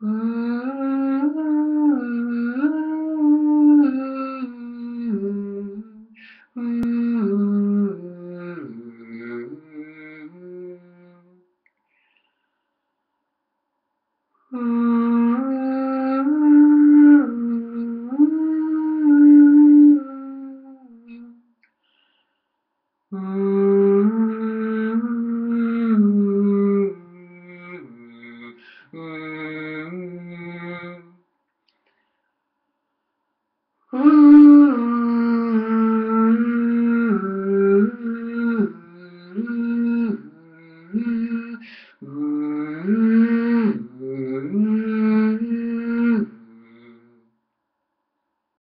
Mm. Mm-hmm.